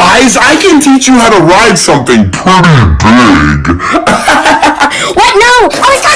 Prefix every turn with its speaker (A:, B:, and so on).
A: guys, I can teach you how to ride something pretty big. what? No! I was talking